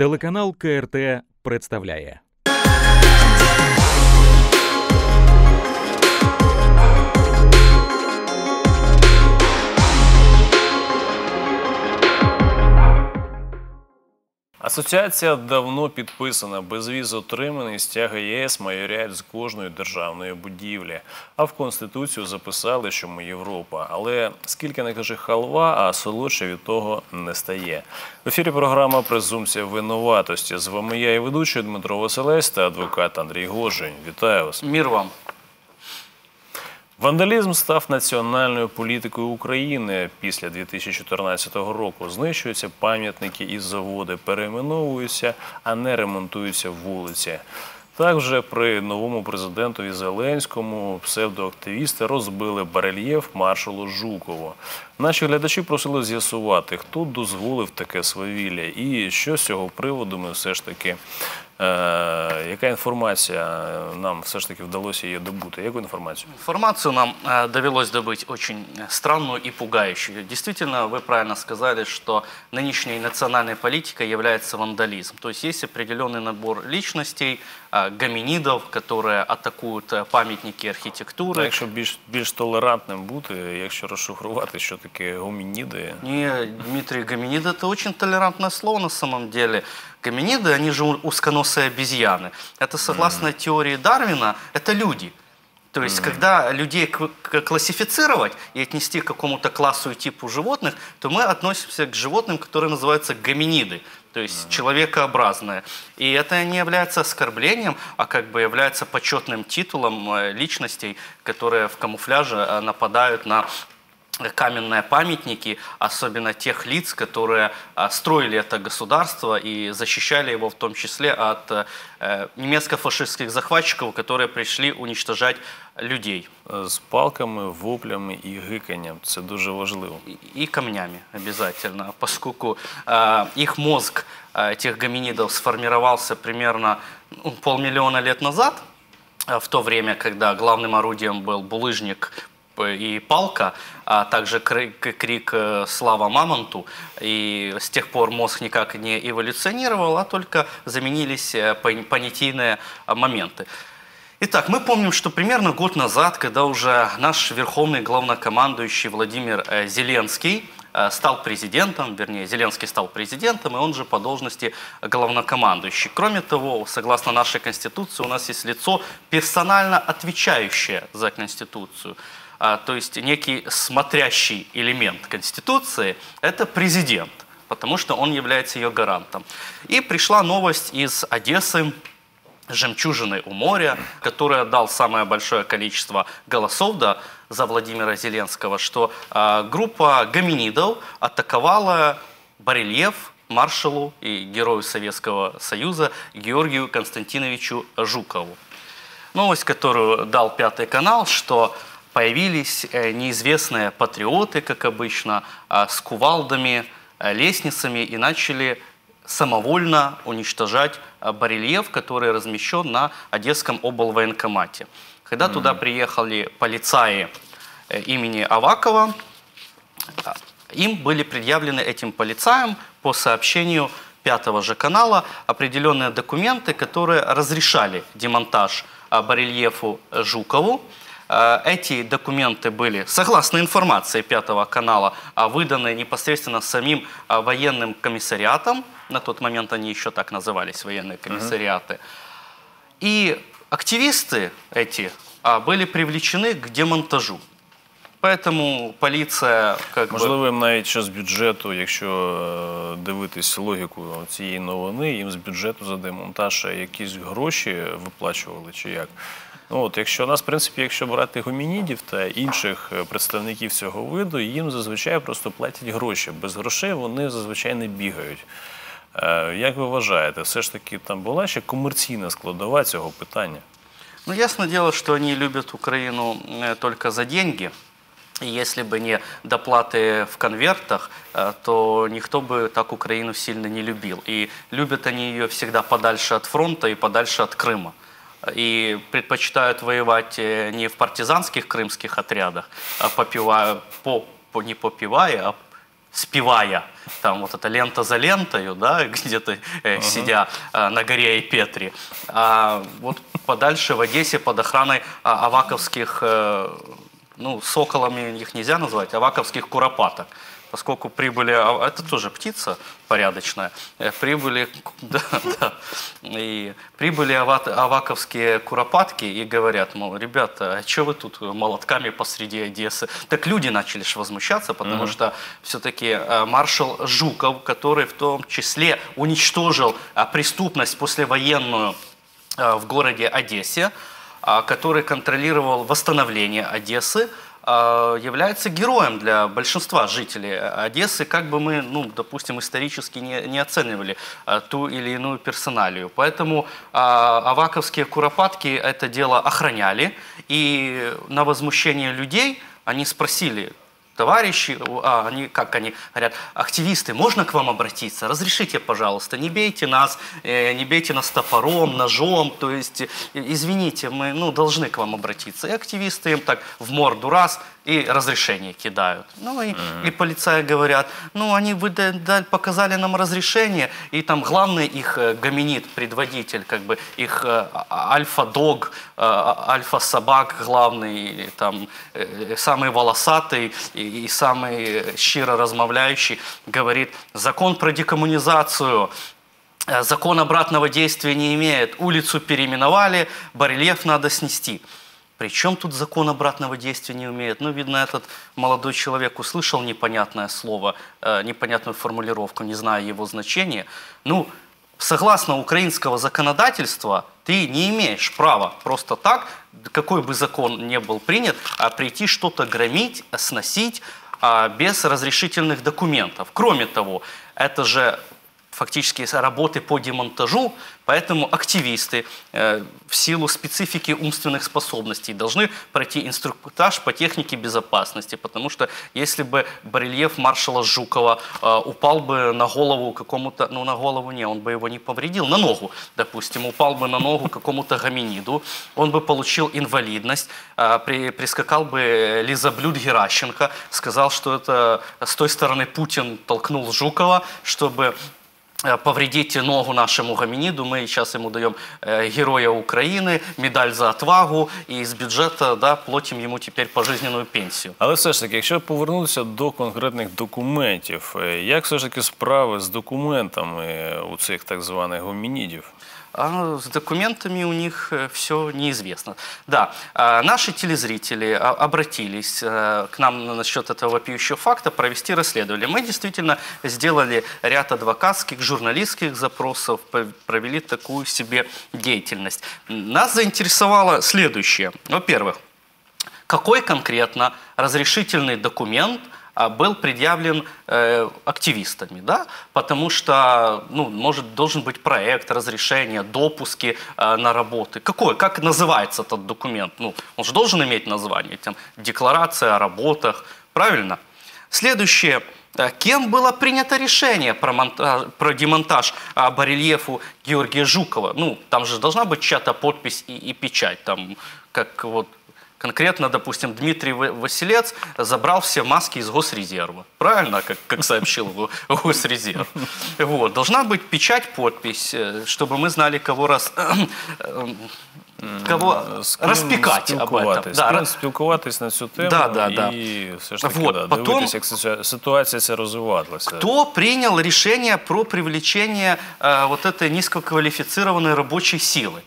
Телеканал КРТ представляє. Асоціація давно підписана. Безвіз отриманий, стяги ЄС майорять з кожної державної будівлі. А в Конституцію записали, що ми Європа. Але скільки не каже халва, а солодше від того не стає. В ефірі програма Презумпція винуватості. З вами я і ведучий Дмитро Василець та адвокат Андрій Гожень. Вітаю вас. Мир вам. Вандалізм став національною політикою України після 2014 року. Знищуються пам'ятники і заводи, перейменовуються, а не ремонтуються вулиці. Так вже при новому президентові Зеленському псевдоактивісти розбили барельєф маршалу Жукову. Наші глядачі просили з'ясувати, хто дозволив таке свавілля і що з цього приводу ми все ж таки. Е, яка інформація нам все ж таки вдалося її добути? Яку інформацію? Информацию нам э, довелось добыть очень э, странную и пугающую. Действительно, вы правильно сказали, что нынешней национальной политикой является вандализм. То есть есть определенный набор личностей, э, гоминидов, которые атакуют э, памятники А архитектуры. якщо більш більш толерантним бути, якщо розшифрувати, що таке гомініди, Не, Дмитрий, гоминид это очень толерантное слово на самом деле. Гоминиды, они же у- узконосые обезьяны. Это согласно теории Дарвина, это люди. То есть, когда людей классифицировать и отнести к какому-то классу и типу животных, то мы относимся к животным, которые называются гоминиды, то есть человекообразные. И это не является оскорблением, а как бы является почетным титулом э, личностей, которые в камуфляже э, нападают на каменные памятники, особенно тех лиц, которые а, строили это государство и защищали его в том числе от э, немецко-фашистских захватчиков, которые пришли уничтожать людей е, з палками, воплями і гиканням. Це дуже важливо. и, и камнями обязательно, поскольку э, их мозг э, этих гоминидов сформировался примерно ну, полмиллиона лет назад, э, в то время, когда главным орудием был булыжник и палка, а также крик, крик э, «Слава Мамонту!». И с тех пор мозг никак не эволюционировал, а только заменились э, пон- понятийные моменты. Итак, мы помним, что примерно год назад, когда уже наш верховный главнокомандующий Владимир э, Зеленский стал президентом, вернее, Зеленский стал президентом, и он же по должности главнокомандующий. Кроме того, согласно нашей Конституции, у нас есть лицо, персонально отвечающее за Конституцию. А, То есть некий смотрящий элемент Конституции – это президент, потому что он является ее гарантом. И пришла новость из Одессы, жемчужины у моря, который отдал самое большое количество голосов да, за Владимира Зеленского, что а, группа гоминидов атаковала барельеф маршалу и герою Советского Союза Георгию Константиновичу Жукову. Новость, которую дал Пятый канал, что появились э, неизвестные патриоты, как обычно, а, с кувалдами, э, лестницами и начали самовольно уничтожать а, барельеф, который размещен на Одесском облвоенкомате. Когда туда приехали полицаи э, имени Авакова, а, им были предъявлены этим полицаям по сообщению пятого же канала определенные документы, которые разрешали демонтаж барельефу Жукову. Э, Эти документы были, согласно информации пятого канала, а, выданы непосредственно самим а, военным комиссариатом. На тот момент они еще так назывались, военные комиссариаты. И активисты эти а, были привлечены к демонтажу. Поэтому полиция как бы... Можливо, їм навіть ще з бюджету, якщо е, дивитись логіку цієї новини, їм з бюджету за демонтаж якісь гроші виплачували чи як. Ну от, якщо у нас, в принципі, якщо брати гомінідів та інших е, представників цього виду, їм зазвичай просто платять гроші. Без грошей вони зазвичай не бігають. Е, Як ви вважаєте, все ж таки там була ще комерційна складова цього питання? Ну, ясно дело, что они любят Украину э, только за деньги. И если бы не доплаты в конвертах, э, то никто бы так Украину сильно не любил. И любят они ее всегда подальше от фронта и подальше от Крыма. И предпочитают воевать э, не в партизанских крымских отрядах, а попивая, по, по, не попивая, а спевая там вот эта лента за лентою, да, где-то э, сидя э, на горе Айпетри. А вот подальше в Одессе под охраной а, аваковских, э, ну, соколами их нельзя назвать, аваковских куропаток поскольку прибыли, а это тоже птица порядочная, э, прибыли, да, да, и прибыли аваковские куропатки и говорят, мол, ребята, а что вы тут молотками посреди Одессы? Так люди начали ж возмущаться, потому mm-hmm. что все-таки э, маршал Жуков, который в том числе уничтожил э, преступность послевоенную в городе Одессе, который контролировал восстановление Одессы, является героем для большинства жителей Одессы, как бы мы, ну, допустим, исторически не, не оценивали а, ту или иную персоналию. Поэтому а, аваковские куропатки это дело охраняли, и на возмущение людей они спросили, товарищи, а, они, как они говорят, активисты, можно к вам обратиться? Разрешите, пожалуйста, не бейте нас, э, не бейте нас топором, ножом, то есть, э, извините, мы ну, должны к вам обратиться. И активисты им так в морду раз, и разрешение кидают. Ну и, mm-hmm. и полицаи говорят, ну они вы показали нам разрешение, и там главный их э, гоминид, предводитель, как бы их альфа-дог, альфа-собак главный, там самый волосатый, и, и самый щиро размовляющий говорит, закон про декоммунизацию, э, закон обратного действия не имеет, улицу переименовали, барельеф надо снести. Причем тут закон обратного действия не умеет? Ну, видно, этот молодой человек услышал непонятное слово, э, непонятную формулировку, не зная его значения. Ну, согласно украинского законодательства, ты не имеешь права просто так, какой бы закон не был принят, а прийти что-то громить, сносить а, без разрешительных документов. Кроме того, это же фактически работы по демонтажу, поэтому активисты э, в силу специфики умственных способностей должны пройти инструктаж по технике безопасности, потому что если бы барельеф маршала Жукова э, упал бы на голову какому-то, ну на голову не, он бы его не повредил, на ногу, допустим, упал бы на ногу какому-то гоминиду, он бы получил инвалидность, э, при, прискакал бы Лизаблюд Геращенко, сказал, что это с той стороны Путин толкнул Жукова, чтобы Э, повредить ногу нашему гоминиду. Мы сейчас ему даем э, Героя Украины, медаль за отвагу, і з бюджету да, платимо йому тепер пожизненную пенсію. Але все ж таки, якщо повернутися до конкретних документів, е, як все ж таки справи з документами у цих так званих гомінідів? А с документами у них э, все неизвестно. Да, а, наши телезрители обратились э, к нам насчет этого вопиющего факта провести расследование. Мы действительно сделали ряд адвокатских, журналистских запросов, провели такую себе деятельность. Нас заинтересовало следующее. Во-первых, какой конкретно разрешительный документ – а, был предъявлен э, активистами, да, потому что, ну, может, должен быть проект, разрешение, допуски э, на работы. Какой, как называется этот документ? Ну, он же должен иметь название, там, декларация о работах, правильно? Следующее. Э, кем было принято решение про, монтаж, про демонтаж а, барельефу Георгия Жукова? Ну, там же должна быть чья-то подпись и, и печать, там, как вот Конкретно, допустим, Дмитрий Василец забрал все маски из Госрезерва. Правильно, как, как сообщил Госрезерв. Вот. Должна быть печать, подпись, э, чтобы мы знали, кого раз... Кого розпікати об этом. Да. Спілкуватись на цю тему да, да, да. і все ж таки вот. да, Потом, дивитися, як ситуація ця розвивалася. Кто принял решение про привлечение э, вот этой низкоквалифицированной рабочей силы?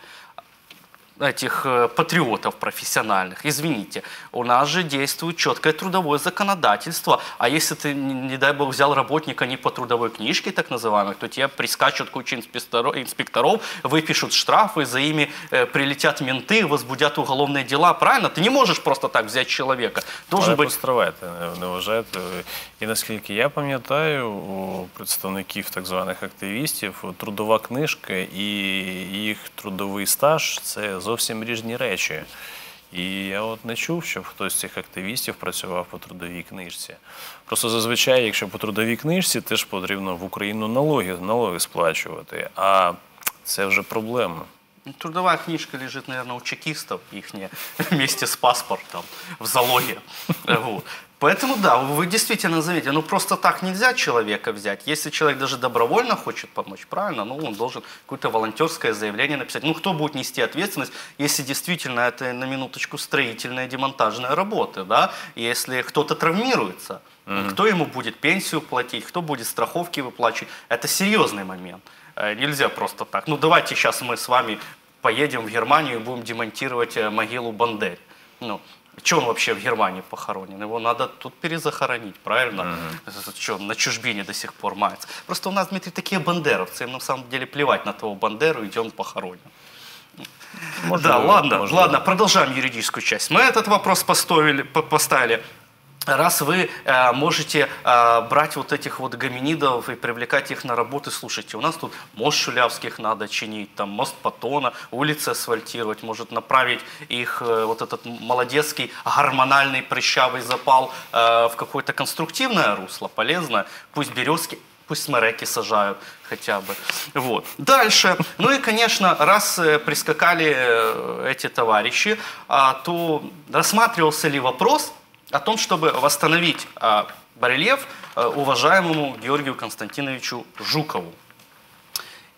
этих э, патриотов профессиональных. Извините, у нас же действует четкое трудовое законодательство, а если ты, не дай бог, взял работника не по трудовой книжке, так называемой, то тебе прискачут куча инспекторов, инспекторов выпишут штрафы, за ими э, прилетят менты, возбудят уголовные дела. Правильно? Ты не можешь просто так взять человека. Должен быть... Постривайте, не вважаєте. І наскільки я пам'ятаю, у представників так званих активістів трудова книжка і їх трудовий стаж це зовсім різні речі. І я от не чув, щоб хтось з цих активістів працював по трудовій книжці. Просто зазвичай, якщо по трудовій книжці, теж потрібно в Україну налоги налоги сплачувати. А це вже проблема. Трудова книжка лежит, наверное, у чекистов их вместе с паспортом в залоге. Поэтому да, вы действительно заметили, ну просто так нельзя человека взять. Если человек даже добровольно хочет помочь, правильно, ну он должен какое-то волонтерское заявление написать. Ну кто будет нести ответственность, если действительно это на минуточку строительная демонтажная работа, да? Если кто-то травмируется, mm-hmm. кто ему будет пенсию платить, кто будет страховки выплачивать, это серьезный момент. Э, нельзя просто так. Ну давайте сейчас мы с вами поедем в Германию и будем демонтировать э, могилу Бандери. Ну, что он вообще в Германии похоронен? Его надо тут перезахоронить, правильно? Mm-hmm. Что, на чужбине до сих пор мается. Просто у нас, Дмитрий, такие бандеровцы. Им на самом деле плевать на того бандеру, где он похоронен. Может, да, ладно, может, ладно, продолжаем юридическую часть. Мы этот вопрос поставили, поставили раз вы э, можете э, брать вот этих вот гоминидов и привлекать их на работу, слушайте, у нас тут мост Шулявских надо чинить, там мост Патона, улицы асфальтировать, может направить их, э, вот этот молодецкий гормональный прыщавый запал э, в какое-то конструктивное русло, полезное, пусть березки Пусть смереки сажают хотя бы. Вот. Дальше. Ну и, конечно, раз э, прискакали э, эти товарищи, а, то рассматривался ли вопрос о том, чтобы восстановить а, барельеф а, уважаемому Георгию Константиновичу Жукову.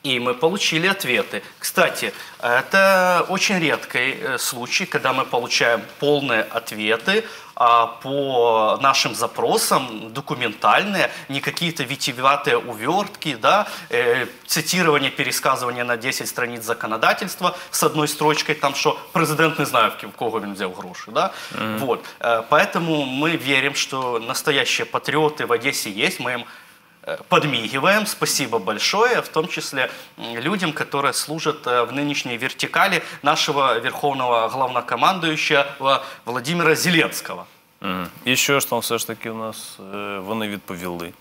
И мы получили ответы. Кстати, это очень редкий э, случай, когда мы получаем полные ответы а, по нашим запросам, документальные, не какие-то витиеватые увертки, да, э, цитирование, пересказывание на 10 страниц законодательства с одной строчкой, там, что президент не знает, в кого он взял гроши. Да? Mm-hmm. Вот. Э, поэтому мы верим, что настоящие патриоты в Одессе есть, мы им подмигиваем. Спасибо большое, в том числе людям, которые служат э, в нынешней вертикали нашего верховного главнокомандующего Владимира Зеленского. Mm. І що ж там все ж таки у нас вони відповіли?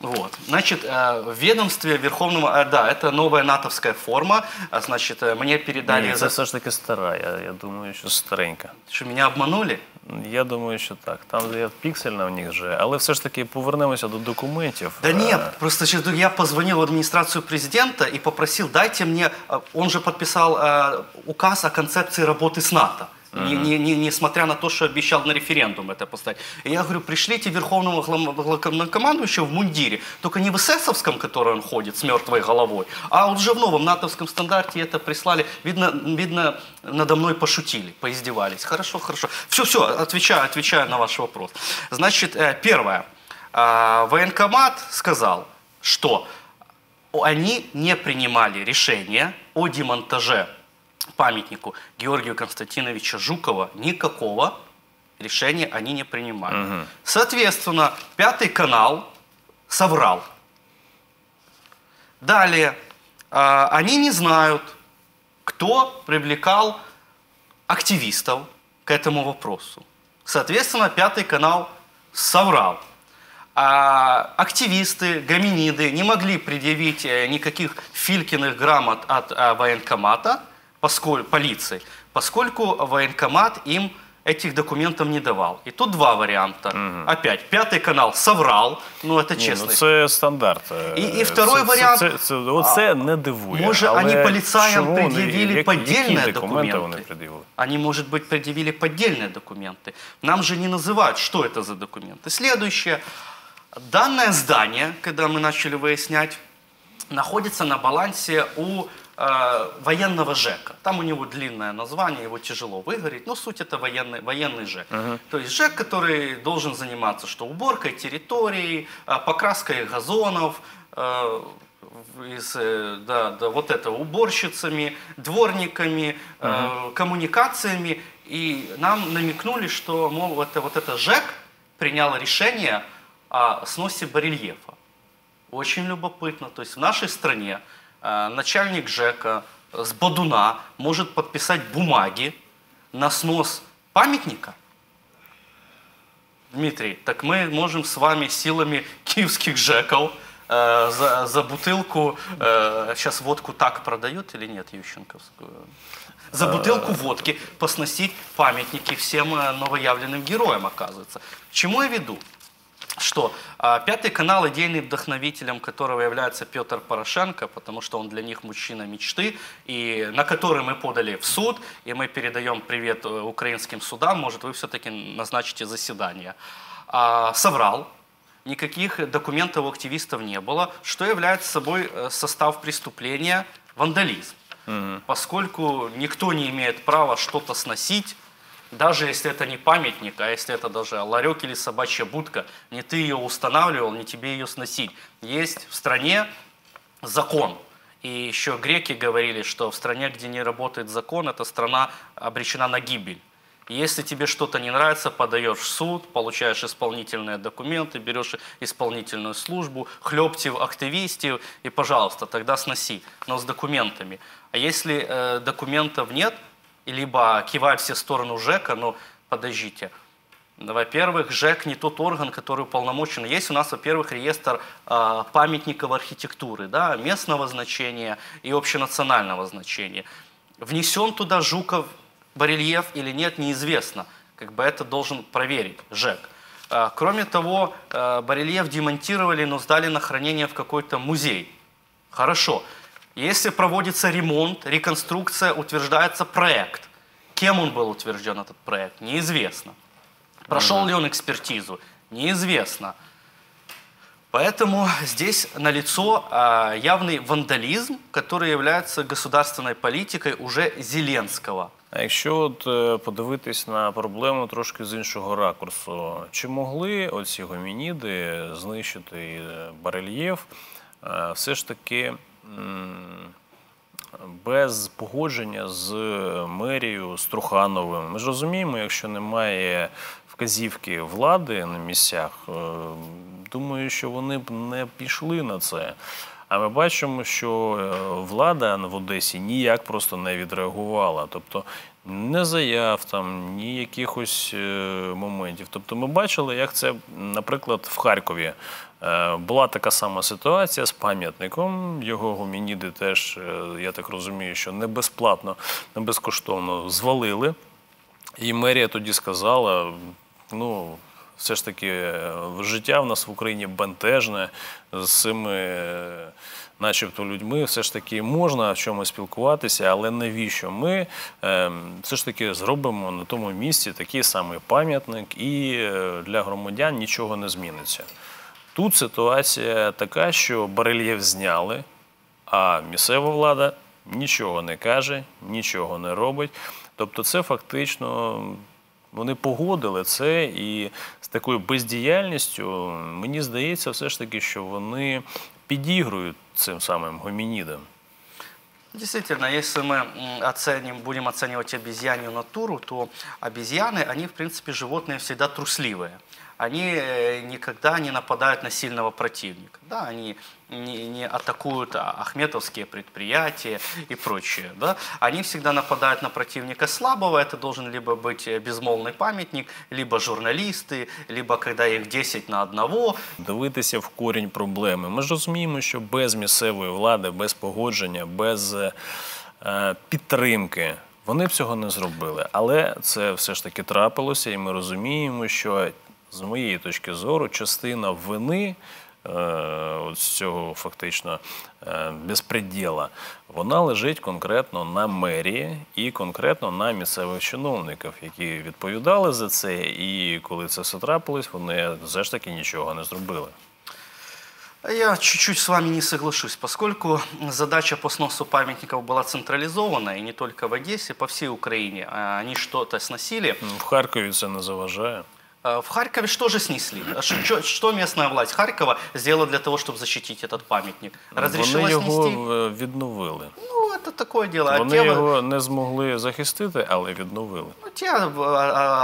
Вот. Значит, в ведомстве Верховного... Да, это новая натовская форма. Значит, мне передали... Ні, це все ж таки стара, я, я думаю, що старенька. Що, меня обманули? Я думаю, що так. Там є піксельна в них вже, але все ж таки повернемося до документів. Да нет, просто я позвонил в администрацию президента и попросил, дайте мне, он же подписал указ о концепции работы с НАТО не, не, не, несмотря на то, что обещал на референдум это поставить. И я говорю, пришлите верховного главнокомандующего в мундире, только не в эсэсовском, который он ходит с мертвой головой, а уже в новом натовском стандарте это прислали. Видно, видно надо мной пошутили, поиздевались. Хорошо, хорошо. Все, все, отвечаю, отвечаю на ваш вопрос. Значит, э, первое. А, военкомат сказал, что они не принимали решение о демонтаже памятнику Георгию Константиновича Жукова никакого решения они не принимали. Угу. Соответственно, пятый канал соврал. Далее, э, они не знают, кто привлекал активистов к этому вопросу. Соответственно, пятый канал соврал. А активисты, гоминиды не могли предъявить э, никаких Филькиных грамот от а, военкомата, поскольку, полиции, поскольку военкомат им этих документов не давал. И тут два варианта. Угу. Опять, пятый канал соврал, ну это честно. Ну, це стандарт. И, и второй це, вариант. Це, це, оце не дивує. Може, але они полицаям чому предъявили які, поддельные які документы. Вони пред'явили? Они, может быть, предъявили поддельные документы. Нам же не называют, что это за документы. Следующее. Данное здание, когда мы начали выяснять, находится на балансе у Э, военного ЖЭКа. Там у него длинное название, его тяжело выговорить, но суть это военный, военный ЖЭК. Uh-huh. То есть ЖЭК, который должен заниматься что уборкой территории, э, покраской газонов, э, из, да, да, вот это уборщицами, дворниками, uh-huh. коммуникациями. И нам намекнули, что, мол, это, вот это ЖЭК приняло решение о сносе барельефа. Очень любопытно. То есть в нашей стране Э, начальник ЖЭКа с Бодуна может подписать бумаги на снос памятника? Дмитрий, так мы можем с вами силами киевских ЖЭКов э, за, за бутылку, э, сейчас водку так продают или нет, Ющенковскую? За бутылку водки посносить памятники всем э, новоявленным героям, оказывается. К чему я веду? Что а, Пятый канал, идейным вдохновителем которого является Петр Порошенко, потому что он для них мужчина мечты, и на который мы подали в суд, и мы передаем привет э, украинским судам, может вы все-таки назначите заседание. А, соврал, никаких документов у активистов не было, что является собой э, состав преступления вандализм. Поскольку никто не имеет права что-то сносить, даже если это не памятник, а если это даже ларек или собачья будка, не ты ее устанавливал, не тебе ее сносить. Есть в стране закон. И еще греки говорили, что в стране, где не работает закон, эта страна обречена на гибель. Если тебе что-то не нравится, подаешь в суд, получаешь исполнительные документы, берешь исполнительную службу, хлептив, активистив, и, пожалуйста, тогда сноси, но с документами. А если э, документов нет, либо кивай все сторону ЖЭКа, ну, подождите. Во-первых, ЖЭК не тот орган, который уполномочен. Есть у нас, во-первых, реестр э, памятников архитектуры, да, местного значения и общенационального значения. Внесен туда Жуков барельеф или нет, неизвестно. Как бы это должен проверить ЖЭК. А, кроме того, а, барельеф демонтировали, но сдали на хранение в какой-то музей. Хорошо. Если проводится ремонт, реконструкция, утверждается проект. Кем он был утвержден, этот проект, неизвестно. Прошел ли он экспертизу, неизвестно. Поэтому здесь налицо а, явный вандализм, который является государственной политикой уже Зеленского. А якщо от е, подивитись на проблему трошки з іншого ракурсу, чи могли оці гомініди знищити е, барельєф е, все ж таки без погодження з мерією з? Ми ж розуміємо, якщо немає вказівки влади на місцях, думаю, що вони б не пішли на це. А ми бачимо, що е, влада в Одесі ніяк просто не відреагувала. Тобто не заяв там, ні якихось е, моментів. Тобто ми бачили, як це, наприклад, в Харкові е, була така сама ситуація з пам'ятником. Його гумініди теж, я так розумію, що не безплатно, не безкоштовно звалили. І мерія тоді сказала: ну все ж таки е, життя в нас в Україні бентежне з цими, е, начебто, людьми, все ж таки можна в чомусь спілкуватися, але навіщо? Ми е, все ж таки зробимо на тому місці такий самий пам'ятник, і для громадян нічого не зміниться. Тут ситуація така, що барельєф зняли, а місцева влада нічого не каже, нічого не робить. Тобто, це фактично вони погодили це, і з такою бездіяльністю мені здається, все ж таки, що вони підігрують цим самим гомінідам. Действительно, если мы оценим, будем оценивать обезьянью натуру, то обезьяны, они, в принципе, животные всегда трусливые. они э, никогда не нападают на сильного противника. Да, они не, не атакуют ахметовские предприятия и прочее. Да? Они всегда нападают на противника слабого. Это должен либо быть безмолвный памятник, либо журналисти, либо когда їх 10 на одного. Дивитися в корінь проблеми. Ми ж розуміємо, що без місцевої влади, без погодження, без е, підтримки. Вони б цього не зробили, але це все ж таки трапилося, і ми розуміємо, що з моєї точки зору, частина вини е, з цього фактично е, безпреділа, вона лежить конкретно на мерії і конкретно на місцевих чиновників, які відповідали за це. І коли це все трапилось, вони все ж таки нічого не зробили. Я чуть-чуть с вами не соглашусь, поскольку задача по сносу памятников была централизована, и не только в Одессе, по всей Украине. Они что-то сносили. В Харкові це не заважає. Э, в Харькове что же снесли? Что, что местная власть Харькова сделала для того, чтобы защитить этот памятник? Разрешила Вони його снести? відновили. Ну, это такое дело. Вони а його не змогли захистити, але відновили. Ну, те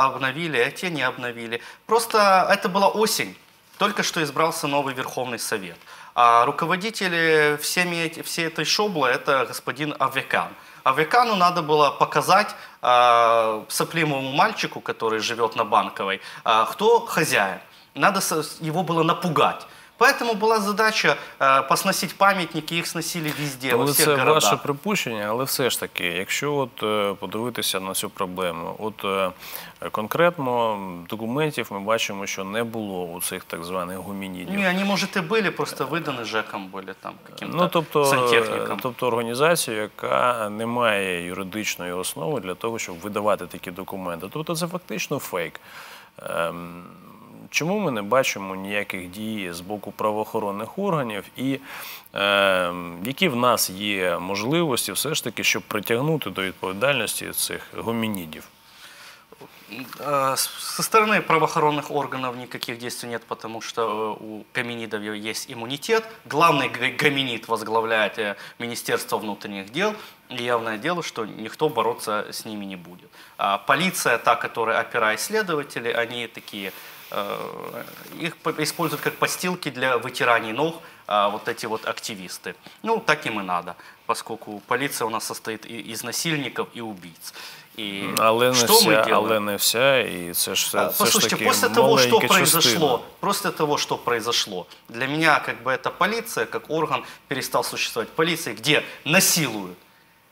обновили, а те не обновили. Просто это была осень. Только что избрался новый Верховный Совет. А руководитель всеми, всей этой шоблы – это господин Авекан. Авекану надо было показать э, сопливому мальчику, который живет на Банковой, э, кто хозяин. Надо его было напугать. Поэтому была задача э, посносить памятники, их сносили везде, во Але всех це городах. ваше припущення, але все ж таки, якщо от е, подивитися на цю проблему, от е, конкретно документів ми бачимо, що не було у цих так званих гумінідів. Не, они, может, и были, просто выданы ЖЭКом были там каким-то Ну, тобто, сантехником. е, тобто організація, яка не має юридичної основи для того, щоб видавати такі документи. Тобто це фактично фейк. Ем, Чому ми не бачимо ніяких дій з боку правоохоронних органів, і ем, які в нас є можливості все ж таки, щоб притягнути до відповідальності цих гомінідів? Э, с- Со стороны правоохранных органов никаких действий нет, потому что э, у гоминидов есть иммунитет. Главный г- гоминид возглавляет э, Министерство внутренних дел. И явное дело, что никто бороться с ними не будет. А полиция, та, которая опера исследователи, они такие, э, их по- используют как постилки для вытираний ног, а, вот эти вот активисты. Ну, так им и надо, поскольку полиция у нас состоит и- из насильников и убийц. И Але не что мы вся, делаем? але не вся, і це ж це, А, це ж Послушайте, таки после того, что произошло, частина. после того, что произошло, для меня как бы эта полиция, как орган, перестал существовать. Полиция, где насилуют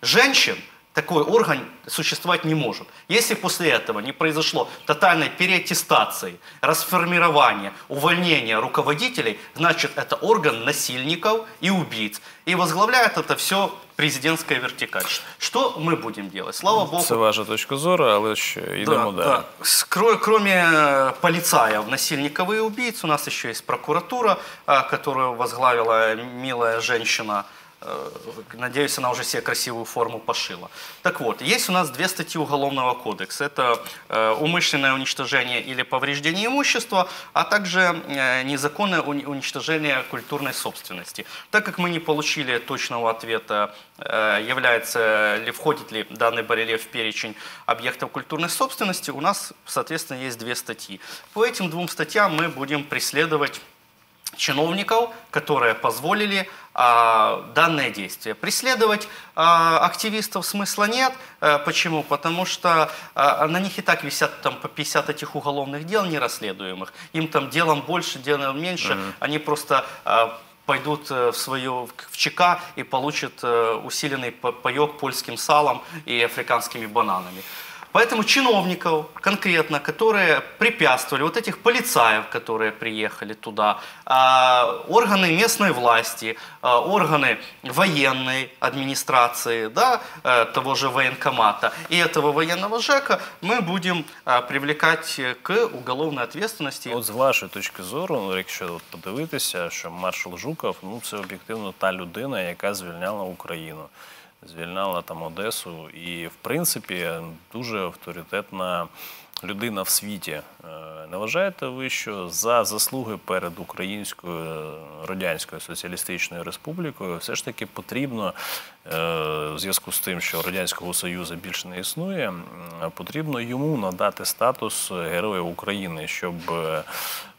женщин, такой орган существовать не может. Если после этого не произошло тотальной переаттестации, расформирования, увольнения руководителей, значит это орган насильников и убийц. И возглавляет это все президентская вертикаль. Что мы будем делать? Слава Богу, Це ваша точка зору, але ще йдемо да, далі. да. Кроме э, полицаев, насильников и убийц, у нас еще есть прокуратура, а, которую возглавила милая женщина. Э, Надеюсь, она уже себе красивую форму пошила. Так вот, есть у нас две статьи Уголовного кодекса. Это э, умышленное уничтожение или повреждение имущества, а также э, незаконное уни- уничтожение культурной собственности. Так как мы не получили точного ответа, является ли, входит ли данный барельеф в перечень объектов культурной собственности, у нас, соответственно, есть две статьи. По этим двум статьям мы будем преследовать чиновников, которые позволили а, данное действие. Преследовать а, активистов смысла нет. Э, почему? Потому что а, на них и так висят там по 50 этих уголовных дел нерасследуемых. Им там делом больше, делом меньше. Они просто а, пойдут э, в свою в ЧК и получат э, усиленный па- паек польским салом и африканскими бананами. Поэтому чиновников конкретно, которые препятствовали, вот этих полицаев, которые приехали туда, а, органы местной власти, а, органы военной администрации, да, э, того же военкомата и этого военного ЖЭКа мы будем а, привлекать э, к уголовной ответственности. От з вашої точки зору, ну, якщо от подивитися, що маршал Жуков, ну це об'єктивно та людина, яка звільняла Україну, Звільняла там Одесу, і в принципі дуже авторитетна людина в світі. Е, Не вважаєте ви, що за заслуги перед Українською е, Радянською Соціалістичною Республікою все ж таки потрібно, е, в зв'язку з тим, що Радянського Союзу більше не існує, потрібно йому надати статус Героя України, щоб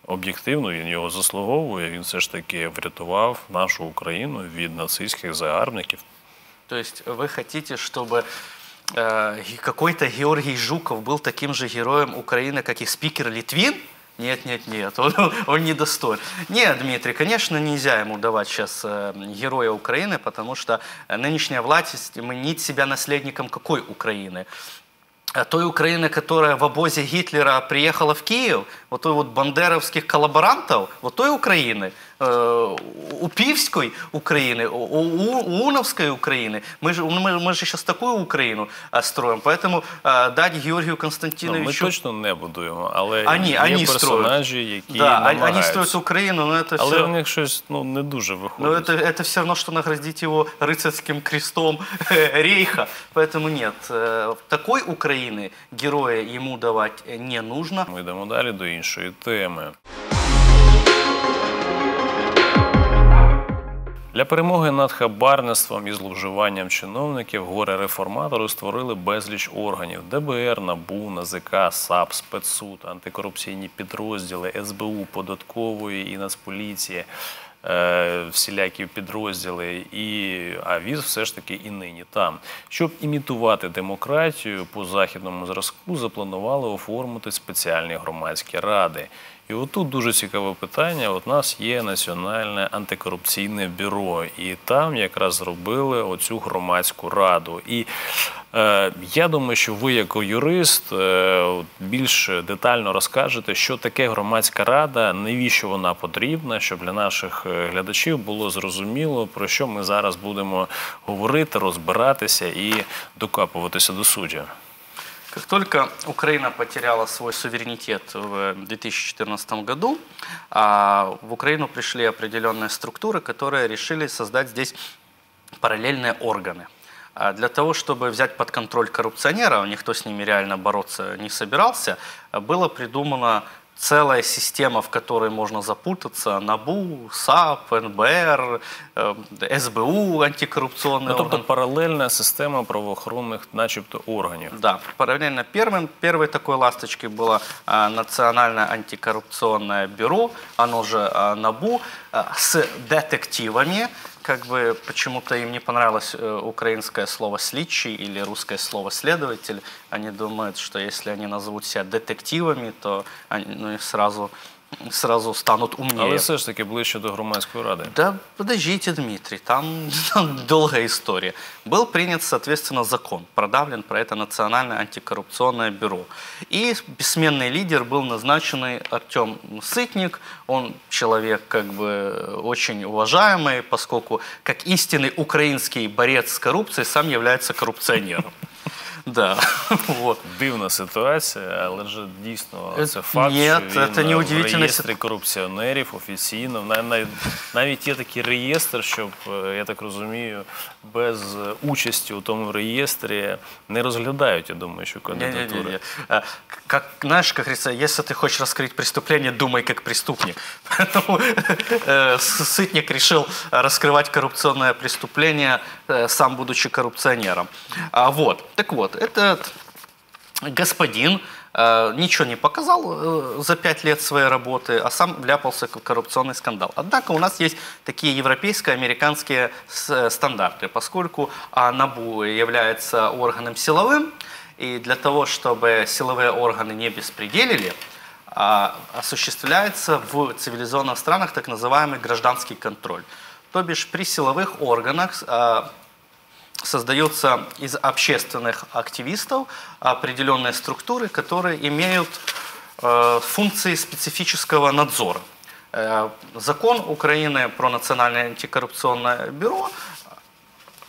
об'єктивно він його заслуговує. Він все ж таки врятував нашу Україну від нацистських загарбників. То есть вы хотите, чтобы э, какой-то Георгий Жуков был таким же героем Украины, как и спикер Литвин? Нет, нет, нет, он, он не достоин. Нет, Дмитрий, конечно, нельзя ему давать сейчас э, героя Украины, потому что э, нынешняя власть мнит себя наследником какой Украины? А той Украины, которая в обозе Гитлера приехала в Киев, вот той вот бандеровских коллаборантов, вот той Украины, э, Упивской Украины, У- У- Уновской Украины. Мы же, мы, мы же сейчас такую Украину э, строим. Поэтому э, дать Георгию Ну, ми Константиновичу... точно не будуємо, але Они- є они персонажі, які да, они- они намагаються. строят Украину, но это Але все... в них щось ну, не дуже Но виходить. это, это все равно, что наградить его рыцарским крестом рейха. Поэтому нет, э, такой Украины героя ему давать э, не нужно. Ми йдемо далі до іншої теми. Для перемоги над хабарництвом і зловживанням чиновників горе-реформатори створили безліч органів: ДБР, НАБУ, НАЗК, САП, спецсуд, антикорупційні підрозділи, СБУ, податкової і Нацполіції. Е, всілякі підрозділи, і а віз все ж таки і нині там. Щоб імітувати демократію по західному зразку, запланували оформити спеціальні громадські ради. І отут дуже цікаве питання. У нас є Національне антикорупційне бюро, і там якраз зробили оцю громадську раду. І е, я думаю, що ви, як юрист, е, більш детально розкажете, що таке громадська рада, навіщо вона потрібна, щоб для наших е, глядачів було зрозуміло, про що ми зараз будемо говорити, розбиратися і докапуватися до суті. Как только Украина потеряла свой суверенитет в 2014 году, а, в Украину пришли определенные структуры, которые решили создать здесь параллельные органы. А Для того, чтобы взять под контроль коррупционеров, никто с ними реально бороться не собирался, была придумана целая система, в которой можно запутаться. НАБУ, САП, НБР, э, СБУ, антикоррупционный Ну, тобто орган. паралельна система правоохоронних, начебто, органів. Да, параллельно первым, первой такой ласточкой было а, Национальное антикоррупционное бюро, оно же а, НАБУ, а, с детективами, как бы почему-то им не понравилось э, украинское слово «слідчий» или русское слово «следователь». Они думают, что если они назовут себя детективами, то они ну, и сразу, сразу станут умнее. Але все ж таки ближче до громадської ради. Да подождите, Дмитрий, там, там долгая история. Был принят, соответственно, закон, продавлен про это Национальное антикоррупционное бюро. И бессменный лидер был назначенный Артем Сытник. Он человек как бы очень уважаемый, поскольку как истинный украинский борец с коррупцией сам является коррупционером. Да, вот. Дивна ситуація, але ж дійсно Е, це факт, ні, що він це не в удивительна реєстрі корупціонерів офіційно. Нав- нав- Навіть є такий реєстр, щоб, е, я так розумію, без е, участі у тому реєстрі не розглядають, я думаю, що кандидатури. Не-не-не. А, Как, знаешь, как говорится, если ты хочешь раскрыть преступление, думай как преступник. Поэтому э, С- Сытник решил раскрывать коррупционное преступление, э, сам будучи коррупционером. А, Вот. Так вот, этот господин э, ничего не показал э, за пять лет своей работы, а сам вляпался в коррупционный скандал. Однако у нас есть такие европейско-американские с- э, стандарты, поскольку а, НАБУ является органом силовым, и для того, чтобы силовые органы не беспределили, а, осуществляется в цивилизованных странах так называемый гражданский контроль. То бишь при силовых органах создаются из общественных активистов определенные структуры, которые имеют э, функции специфического надзора. Э, закон Украины про Национальное антикоррупционное бюро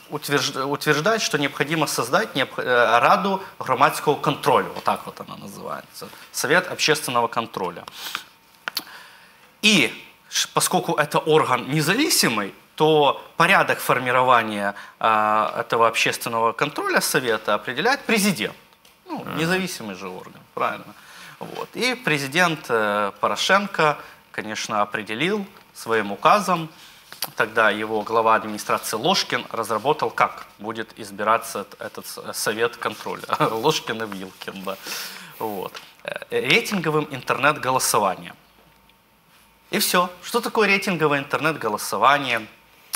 утвержд- утверждает, что необходимо создать э, Раду громадского контроля, вот так вот она называется, Совет общественного контроля. И поскольку это орган независимый, то порядок формирования а, этого общественного контроля совета определяет президент. Ну, независимый же орган, правильно. Вот. И президент э, Порошенко, конечно, определил своим указом, тогда его глава администрации Ложкин разработал, как будет избираться эт- этот совет контроля. Ложкин и Вилкин, да. Вот. Э, Рейтинговым интернет-голосованием. И все. Что такое рейтинговое интернет-голосование?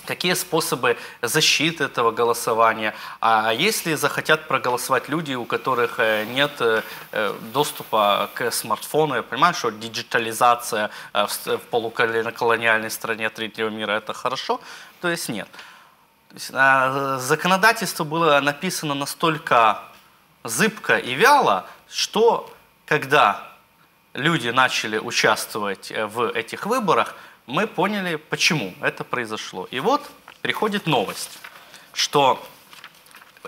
Какие способы защиты этого голосования? А если захотят проголосовать люди, у которых э, нет э, э, доступа к смартфону, я понимаю, что диджитализация в полуколониальной стране третьего мира это хорошо, то есть нет. То есть, а, законодательство было написано настолько зыбко и вяло, что когда люди начали участвовать в этих выборах, мы поняли, почему это произошло. И вот приходит новость, что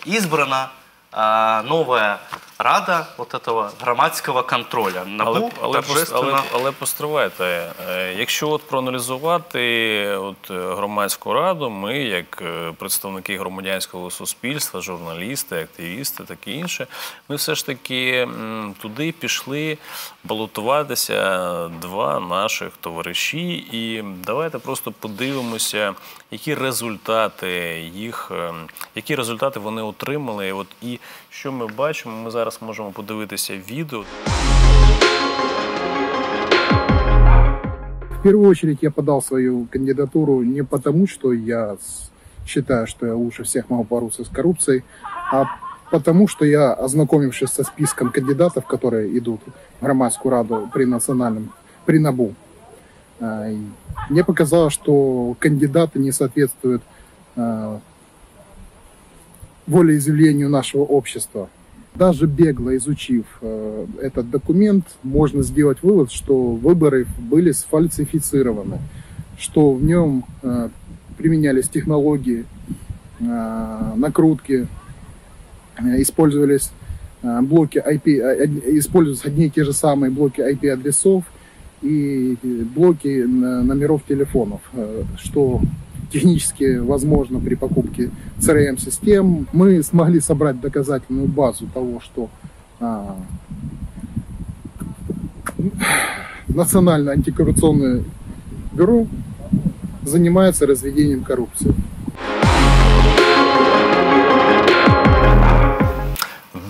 избрана новая рада вот этого громадского контроля. НАБУ Але, торжественно... але, але постривайте, Е, якщо от проаналізувати от е, громадську раду, ми, як е, представники громадянського суспільства, журналісти, активісти, таке інше, ми все ж таки туди пішли балотуватися два наших товариші. І давайте просто подивимося, які результати їх, е, які результати вони отримали. От і що ми бачимо, ми зараз можемо подивитися відео. первую очередь я подал свою кандидатуру не потому, что я считаю, что я лучше всех могу бороться с коррупцией, а потому что я, ознакомившись со списком кандидатов, которые идут в громадскую раду при национальном, при НАБУ, э, мне показалось, что кандидаты не соответствуют э, волеизъявлению нашего общества. Даже бегло изучив э, этот документ, можно сделать вывод, что выборы были сфальсифицированы, что в нем э, применялись технологии э, накрутки, использовались блоки IP, используются одни и те же самые блоки IP-адресов и блоки номеров телефонов, что технически возможно при покупке CRM-систем. Мы смогли собрать доказательную базу того, что а, Национальное антикоррупционное бюро занимается разведением коррупции.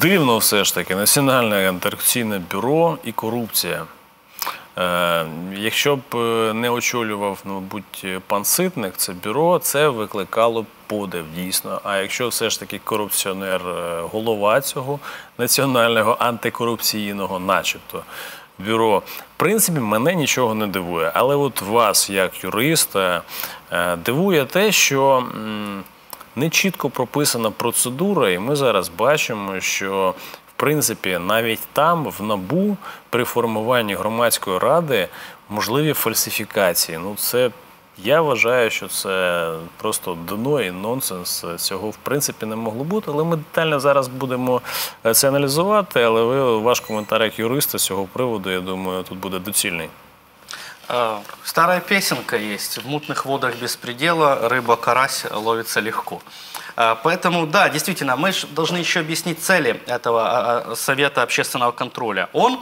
Дивно все ж таки, Національне антикорупційне бюро і корупція. Е, якщо б е, не очолював, мабуть, пан Ситник, це бюро, це викликало подив дійсно. А якщо все ж таки корупціонер е, голова цього національного антикорупційного, начебто. Бюро, в принципі, мене нічого не дивує. Але от вас, як юриста, дивує те, що не чітко прописана процедура, і ми зараз бачимо, що принципі, навіть там, в набу, при формуванні громадської ради можливі фальсифікації. Ну, це я вважаю, що це просто дно і нонсенс. Цього в принципі не могло бути. Але ми детально зараз будемо е, це аналізувати. Але ви ваш коментар як юриста з цього приводу, я думаю, тут буде доцільний. Старая песенка есть. В мутных водах беспредела рыба-карась ловится легко. Поэтому, да, действительно, мы должны еще объяснить цели этого а, а, Совета общественного контроля. Он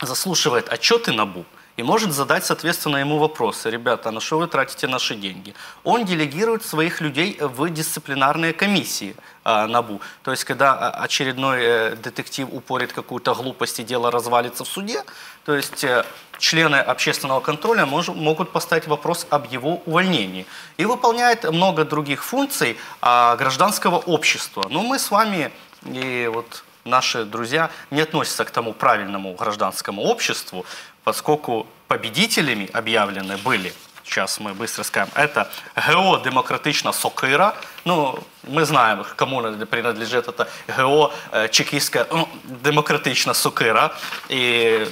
заслушивает отчеты НАБУ и может задать, соответственно, ему вопросы. Ребята, на что вы тратите наши деньги? Он делегирует своих людей в дисциплинарные комиссии э, НАБУ. То есть, когда очередной э, детектив упорит какую-то глупость и дело развалится в суде, то есть э, члены общественного контроля мож, могут поставить вопрос об его увольнении. И выполняет много других функций э, гражданского общества. Но мы с вами и вот наши друзья не относятся к тому правильному гражданскому обществу, поскольку победителями объявлены были сейчас мы быстро скажем, это ГО «Демократична Сокира». Ну, мы знаем, кому принадлежит это ГО э, «Чекистская ну, демократична Сокира». И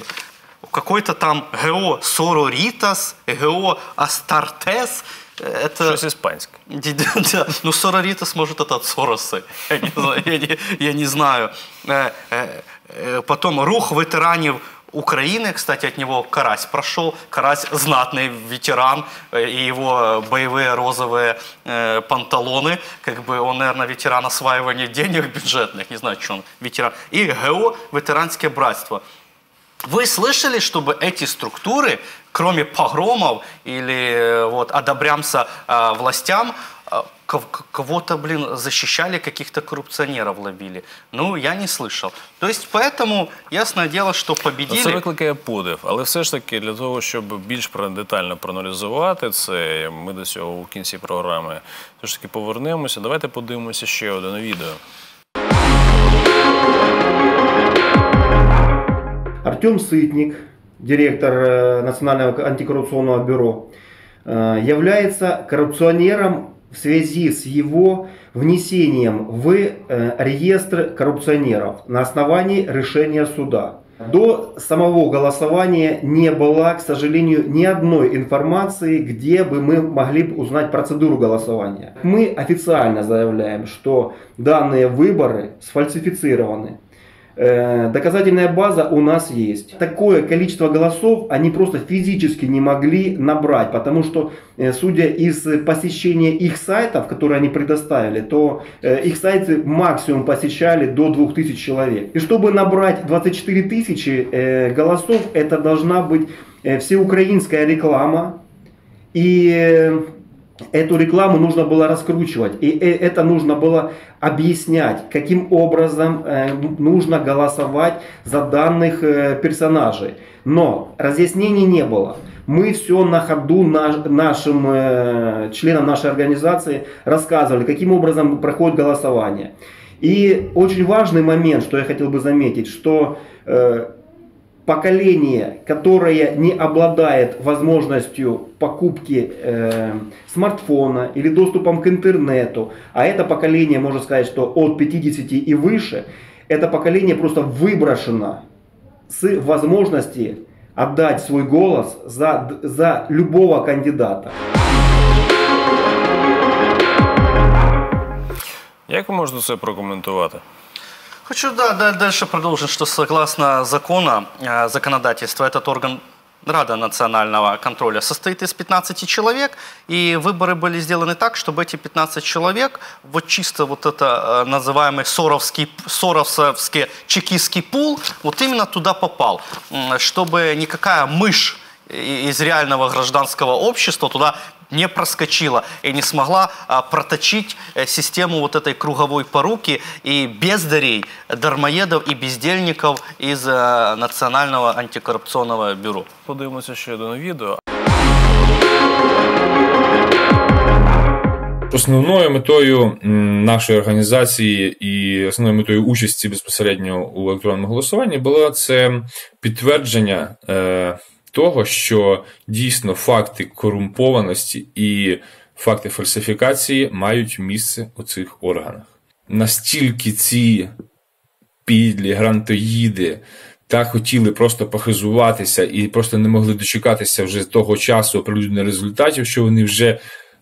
какой-то там ГО «Сороритас», ГО «Астартес». Это... Щось іспанське. Да, ну, Сороритас, может, это от Сороса. Я не знаю. Э, э, потом рух ветеранів Украины, кстати, от него Карась прошел. Карась знатный ветеран, э, и его боевые розовые э, панталоны, как бы он, наверное, ветеран осваивания денег бюджетных, не знаю, что он ветеран. И ГО «Ветеранское братство». Вы слышали, чтобы эти структуры, кроме погромов или э, вот, одобрямся э, властям, кого-то, блин, защищали, каких-то коррупционеров ловили. Ну, я не слышал. То есть, поэтому, ясное дело, що победили... Це викликає подив, але все ж таки для того, щоб більш детально проаналізувати це, ми до цього у кінці програми все ж таки повернемося. Давайте подивимося ще одне відео. Артем Сытник, директор э, Национального антикоррупционного бюро, э, является коррупционером в связи с его внесением в э, реестр коррупционеров на основании решения суда. До самого голосования не было, к сожалению, ни одной информации, где бы мы могли узнать процедуру голосования. Мы официально заявляем, что данные выборы сфальсифицированы. Э, доказательная база у нас есть. Такое количество голосов они просто физически не могли набрать, потому что, э, судя из посещения их сайтов, которые они предоставили, то э, их сайты максимум посещали до 2000 человек. И чтобы набрать 24 тысячи голосов, это должна быть всеукраинская реклама. И эту рекламу нужно было раскручивать, и э, это нужно было объяснять, каким образом э, нужно голосовать за данных э, персонажей. Но разъяснений не было. Мы все на ходу нашим членам нашей организации рассказывали, каким образом проходит голосование. И очень важный момент, что я хотел бы заметить, что поколение, которое не обладает возможностью покупки э, смартфона или доступом к интернету, а это поколение, можно сказать, что от 50 и выше, это поколение просто выброшено с возможности отдать свой голос за, за любого кандидата. Як ви можете це прокоментувати? Хочу да, да, дальше продолжить, что согласно закона, э, законодательства, этот орган Рада национального контроля состоит из 15 человек, и выборы были сделаны так, чтобы эти 15 человек, вот чисто вот это э, называемый соровский, соровский чекистский пул, вот именно туда попал, чтобы никакая мышь из реального гражданского общества туда не проскочила и не смогла а, проточить э, систему вот этой круговой поруки и бездарей, дармоедов и бездельников из э, Национального антикоррупционного бюро. Подивимося ще одне відео. Основною метою нашої організації і основною метою участі безпосередньо у електронному голосуванні було це підтвердження е, того, що дійсно факти корумпованості і факти фальсифікації мають місце у цих органах. Настільки ці підлі грантоїди так хотіли просто похизуватися і просто не могли дочекатися вже того часу оприлюднення результатів, що вони вже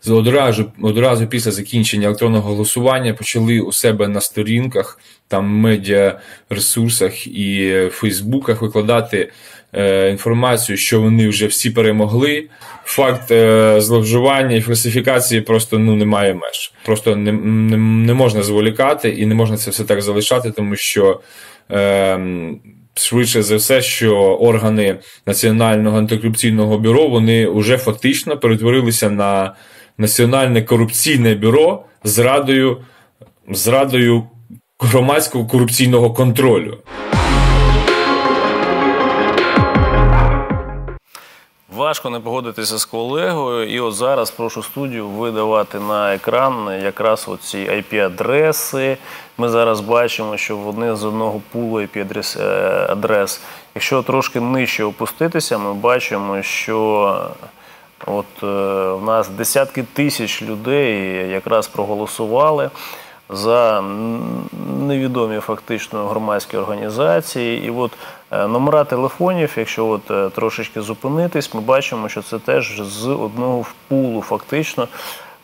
одразу одразу після закінчення електронного голосування почали у себе на сторінках, там медіа ресурсах і Фейсбуках викладати інформацію, що вони вже всі перемогли. Факт е, зловживання і фальсифікації просто ну немає меж. Просто не, не, не можна зволікати і не можна це все так залишати, тому що. Е, Швидше за все, що органи Національного антикорупційного бюро вони вже фактично перетворилися на Національне корупційне бюро з радою, з радою громадського корупційного контролю. Важко не погодитися з колегою, і от зараз прошу студію видавати на екран якраз оці IP-адреси. Ми зараз бачимо, що вони з одного пулу IP-адрес. Е, Якщо трошки нижче опуститися, ми бачимо, що От е, в нас десятки тисяч людей якраз проголосували за невідомі фактично громадські організації. І от е, номера телефонів, якщо от е, трошечки зупинитись, ми бачимо, що це теж з одного пулу фактично.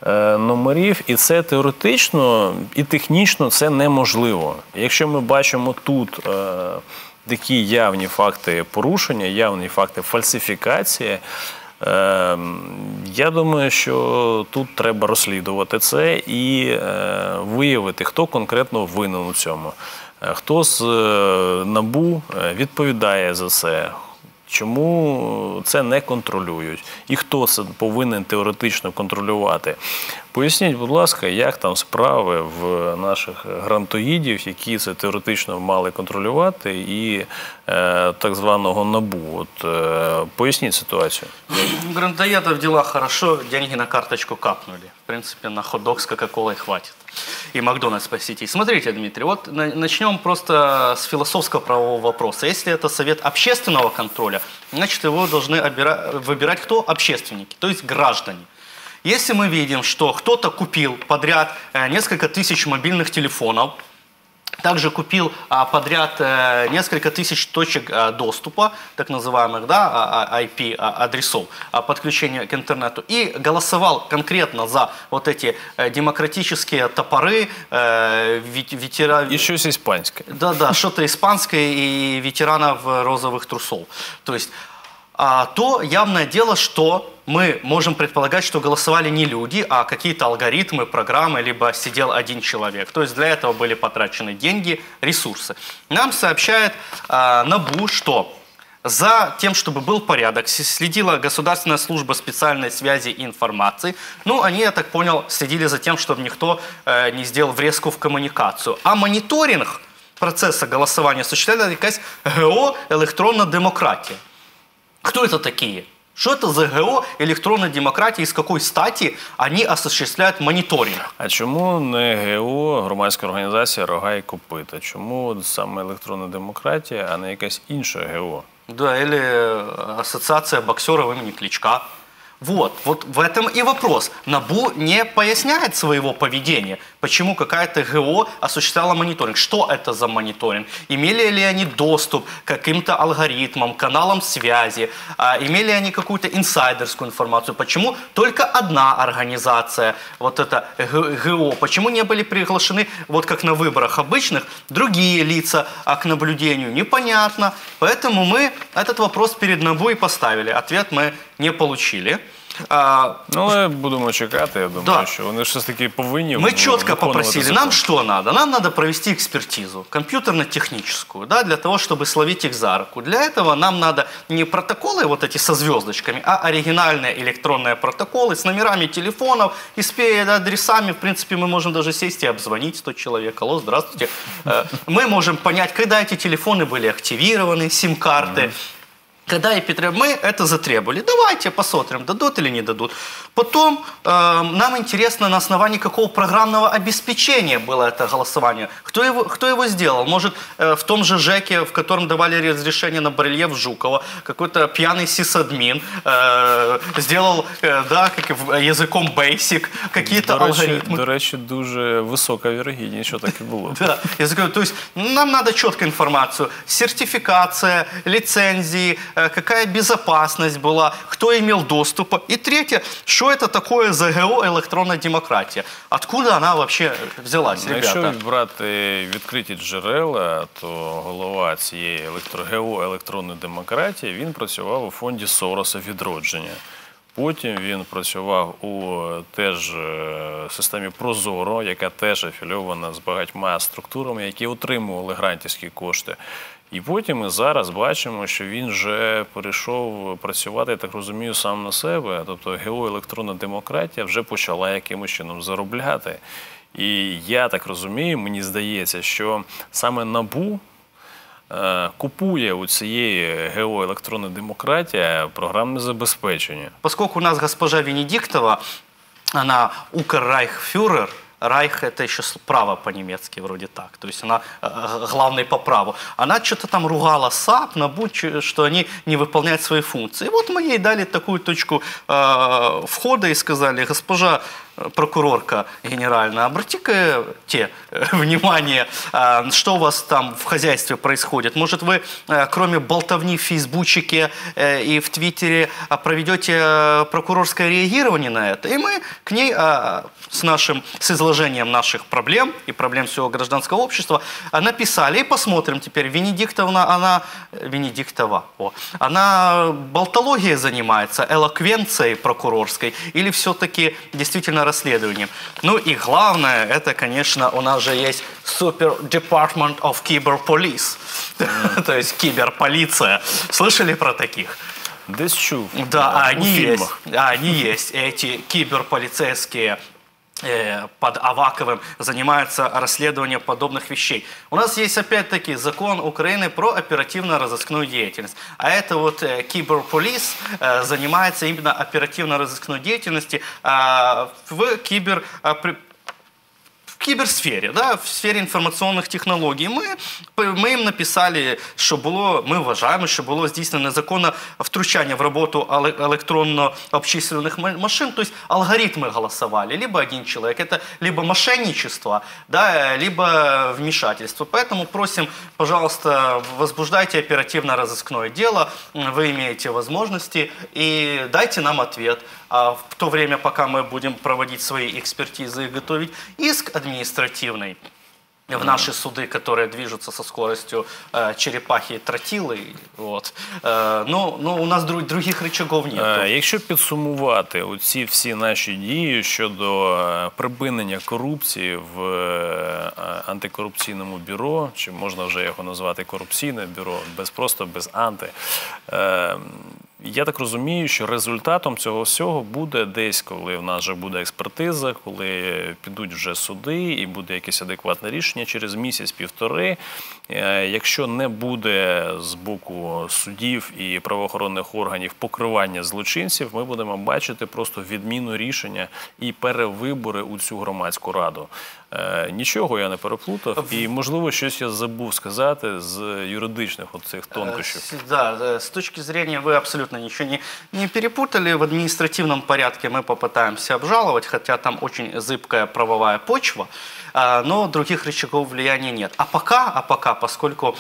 Е, номерів, і це теоретично і технічно це неможливо. Якщо ми бачимо тут такі явні факти порушення, явні факти фальсифікації, я думаю, що тут треба розслідувати це і е, виявити, хто конкретно винен у цьому, е, хто з е, набу відповідає за це. Чому це не контролюють? І хто це повинен теоретично контролювати? Поясніть, будь ласка, як там справи в наших грантоїдів, які це теоретично мали контролювати, і е, так званого набу. От е, поясніть ситуацію. Грантоедов дела хорошо, деньги на карточку капнули. В принципе, на хот-дог с Кока-Колой хватит. И Макдональдс посетить. Смотрите, Дмитрий, вот начнем просто с философского правового вопроса. Если это совет общественного контроля, значит, его должны выбирать кто? Общественники, то есть граждане. Если мы видим, что кто-то купил подряд э, несколько тысяч мобильных телефонов, также купил а, подряд э, несколько тысяч точек а, доступа, так называемых да, IP-адресов, а, подключения к интернету, и голосовал конкретно за вот эти э, демократические топоры. Э, ветера... И что-то испанское. Да-да, что-то испанское и ветеранов розовых трусов. То есть, а, то явное дело, что мы можем предполагать, что голосовали не люди, а какие-то алгоритмы, программы, либо сидел один человек. То есть для этого были потрачены деньги, ресурсы. Нам сообщает э, НАБУ, что за тем, чтобы был порядок, следила Государственная служба специальной связи и информации. Ну, они, я так понял, следили за тем, чтобы никто э, не сделал врезку в коммуникацию. А мониторинг процесса голосования осуществляла якась ГО «Электронна демократия». Кто это такие? Что это за ГО «Электронная демократия» и с какой стати они осуществляют мониторинг? А чому не ГО, громадська організація Рога і Копита? Чому от саме електронна демократія, а не якась інша ГО? Да, или э, ассоциация боксеров имени Кличка. Вот, вот в этом и вопрос. НАБУ не поясняет своего поведения, почему какая-то ГО осуществляла мониторинг. Что это за мониторинг? Имели ли они доступ к каким-то алгоритмам, каналам связи? А, имели они какую-то инсайдерскую информацию? Почему только одна организация, вот это ГО, почему не были приглашены, вот как на выборах обычных, другие лица а, к наблюдению? Непонятно. Поэтому мы этот вопрос перед НАБУ и поставили. Ответ мы не получили. А, Ну, будемо чекати. Я думаю, Да. що вони ж таки повинні Мы четко попросили, закон. нам что надо? Нам надо провести экспертизу, компьютерно-техническую, да, для того, чтобы словить их за руку. Для этого нам надо не протоколы вот эти со звездочками, а оригинальные электронные протоколы с номерами телефонов с пе- адресами. В принципе, мы можем даже сесть и обзвонить 100 человек. Алло, здравствуйте. Э, Мы можем понять, когда эти телефоны были активированы, сим-карты. Когда и Петр, мы это затребовали. Давайте посмотрим, дадут или не дадут. Потом э, нам интересно, на основании какого программного обеспечения было это голосование. Кто его, кто его сделал? Может, э, в том же ЖЭКе, в котором давали разрешение на барельеф Жукова, какой-то пьяный сисадмин э, сделал, э, да, как и в- языком Basic, какие-то До речі, алгоритмы. до речі, дуже висока вірогідність, що так і було. Да, я говорю, то есть нам надо четкую информацию. Сертификация, лицензии, э, какая безопасность была, кто имел доступ. И третье, что это такое за ГО электронная демократия? Откуда она вообще взялась, Ну, Якщо ребята? брати відкриті джерела, то голова цієї електро... ГО електронної демократії він працював у фонді Сороса відродження. Потім він працював у е, теж е, системі Прозоро, яка теж афільована з багатьма структурами, які отримували грантівські кошти. І потім ми зараз бачимо, що він вже перейшов працювати, я так розумію, сам на себе. Тобто геоелектронна демократія вже почала якимось чином заробляти. І я так розумію, мені здається, що саме НАБУ е, купує у цієї геоелектронної демократії програмне забезпечення. Поскольку у нас госпожа Венедиктова, она укррайхфюрер, Райх это еще право по-немецки вроде так, то есть она э, главный по праву. Она что-то там ругала САП, НАБУ, чё- что они не выполняют свои функции. И вот мы ей дали такую точку э, входа и сказали, госпожа э, прокурорка генеральная, обрати-ка те э, внимание, э, что у вас там в хозяйстве происходит. Может, вы, э, кроме болтовни в Фейсбучике э, и в Твиттере, а, проведете прокурорское реагирование на это? И мы к ней э, с нашим, с изложением наших проблем и проблем всего гражданского общества написали. И посмотрим теперь, Венедиктовна, она... Венедиктова, о, она болтологией занимается, элоквенцией прокурорской или все-таки действительно расследованием? Ну и главное, это, конечно, у нас же есть Super Department of Cyber Police, то есть киберполиция. Слышали про таких? Десь чув Да, а у они есть. фільмах. А Они есть. Эти киберполицейские под Аваковым занимаются расследованием подобных вещей. У нас есть опять-таки закон Украины про оперативно-розыскную деятельность. А это вот э, киберполис э, занимается именно оперативно-розыскной деятельностью э, в кибер э, при- в киберсфері, да, в сфері інформаційних технологій. Ми, ми їм написали, що було, ми вважаємо, що було здійснено незаконне втручання в роботу еле- електронно обчислених ма- машин, то есть алгоритмы голосовали, либо один человек, это либо мошенничество, да, либо вмешательство. Поэтому просим, пожалуйста, возбуждайте оперативно-розыскное дело, М, вы имеете возможности, и дайте нам ответ. А в то время, пока мы будем проводить свои экспертизы и готовить иск административный, в наши суды, которые движутся со скоростью э, черепахи и тротилы. Вот. Э, но, но у нас друг, других рычагов нет. Е, Якщо підсумувати оці всі наші дії щодо е, припинення корупції в е, антикорупційному бюро, чи можна вже його назвати корупційне бюро, без просто без анти. е, я так розумію, що результатом цього всього буде десь, коли в нас вже буде експертиза, коли підуть вже суди і буде якесь адекватне рішення через місяць-півтори. Е, Якщо не буде з боку судів і правоохоронних органів покривання злочинців, ми будемо бачити просто відміну рішення і перевибори у цю громадську раду. Е, Нічого я не переплутав, і можливо щось я забув сказати з юридичних оцих тонкощів. Э, с- Да, э, с точки зрения вы абсолютно ничего не, не перепутали. В административном порядке мы попытаемся обжаловать, хотя там очень зыбкая правовая почва, а, но других рычагов влияния нет. А пока, а пока, поскольку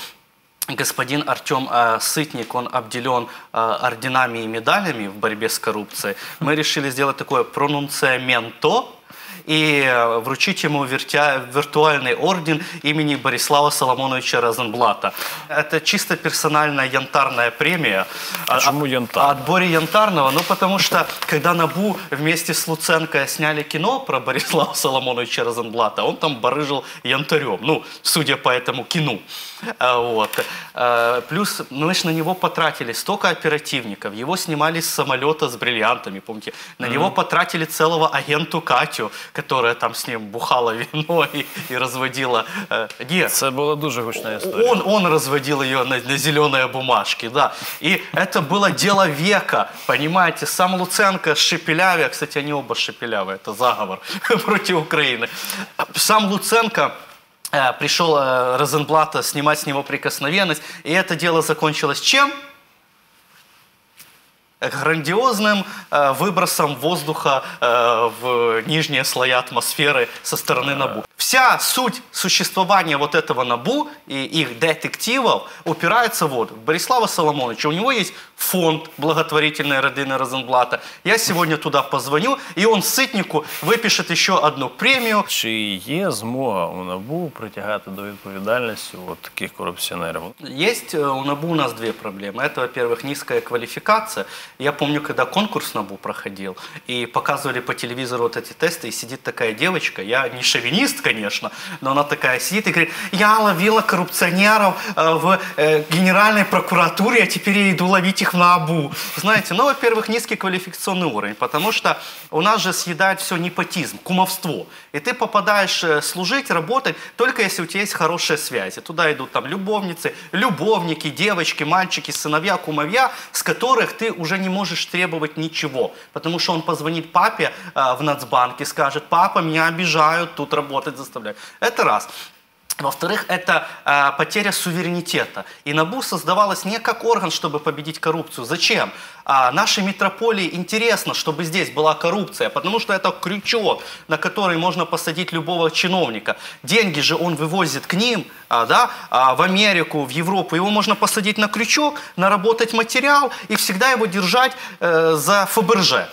господин Артем э, Сытник, он обделен э, орденами и медалями в борьбе с коррупцией, мы решили сделать такое пронунциаменто, и э, вручить ему виртуальный орден имени Борислава Соломоновича Розенблата. Это чисто персональная янтарная премия. А чему янтарная? От Бори Янтарного. Ну, потому что, когда НАБУ вместе с Луценко сняли кино про Борислава Соломоновича Розенблата, он там барыжил янтарем. Ну, судя по этому кино. А, Вот. А, Плюс мы же на него потратили столько оперативников. Его снимали с самолета с бриллиантами, помните? На него потратили целого агенту Катю, которая там с ним бухала вино и, и разводила... э, Нет, Це була дуже гучна історія. он, он разводил ее на, на зеленые бумажки, да. И это было дело века, понимаете. Сам Луценко с Шепеляве, кстати, они оба Шепелявы, это заговор против Украины. Сам Луценко э, пришел э, Розенблата снимать с него прикосновенность, и это дело закончилось чем? грандиозным э, выбросом воздуха э, в нижние слои атмосферы со стороны НАБУ. Вся суть существования вот этого НАБУ и их детективов упирается вот в Борислава Соломоновича. У него есть фонд благотворительной родины Розенблата. Я сегодня туда позвоню, и он Сытнику выпишет еще одну премию. Чи є змога у НАБУ притягати до відповідальності от таких корупціонерів? Есть э, у НАБУ у нас две проблемы. Это, во-первых, низкая квалификация. Я помню, когда конкурс НАБУ проходил, и показывали по телевизору вот эти тесты, и сидит такая девочка, я не шовинист, конечно, но она такая сидит и говорит, я ловила коррупционеров э, в э, Генеральной прокуратуре, а теперь я иду ловить их в НАБУ. Знаете, ну, во-первых, низкий квалификационный уровень, потому что у нас же съедает все непотизм, кумовство. И ты попадаешь э, служить, работать, только если у тебя есть хорошие связи. Туда идут там любовницы, любовники, девочки, мальчики, сыновья, кумовья, с которых ты уже не можешь требовать ничего. Потому что он позвонит папе э, в Нацбанк скажет, папа, меня обижают, тут работать заставляют. Это раз. Во-вторых, это э, потеря суверенитета. И НАБУ создавалась не как орган, чтобы победить коррупцию. Зачем? А нашей метрополии интересно, чтобы здесь была коррупция, потому что это крючок, на который можно посадить любого чиновника. Деньги же он вывозит к ним, а, да, а, в Америку, в Европу. Его можно посадить на крючок, наработать материал и всегда его держать э, за Фаберже.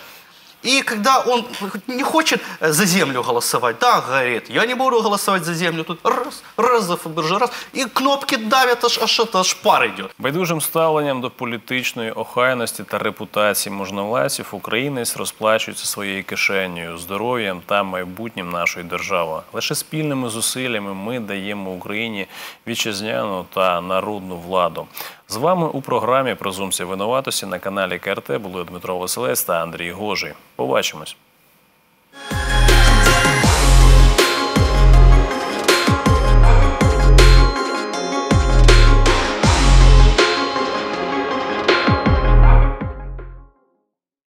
И когда он не хочет э, за землю голосовать, да, говорит, я не буду голосовать за землю, тут раз, раз за ФБРЖ, раз, и кнопки давят, аж, аж, аж пар идет. Байдужим ставленням до політичної охайності та репутації можновладців українець розплачується своєю кишенею, здоров'ям та майбутнім нашої держави. Лише спільними зусиллями ми даємо Україні вітчизняну та народну владу. З вами у програмі «Презумпція винуватості на каналі КРТ були Дмитро Василець та Андрій Гожий. Побачимось.